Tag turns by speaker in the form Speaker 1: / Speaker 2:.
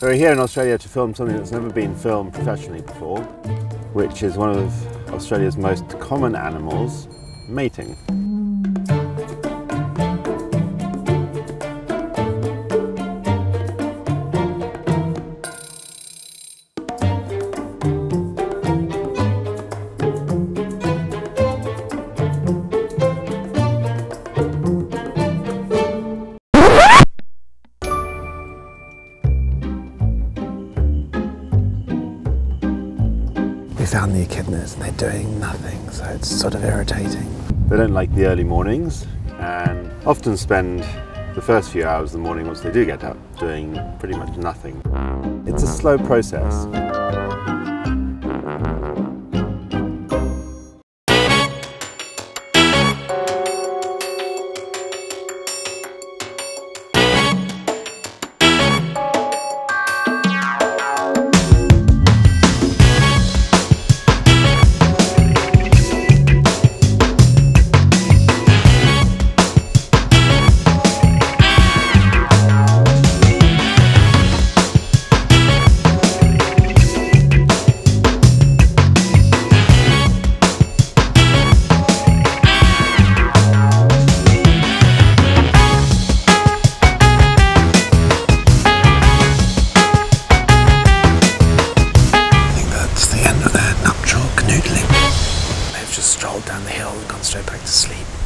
Speaker 1: We're here in Australia to film something that's never been filmed professionally before, which is one of Australia's most common animals, mating.
Speaker 2: Found the echidnas and they're doing nothing, so it's sort of irritating.
Speaker 1: They don't like the early mornings and often spend the first few hours of the morning once they do get up doing pretty much nothing. It's a slow process. down the hill and gone straight back to sleep.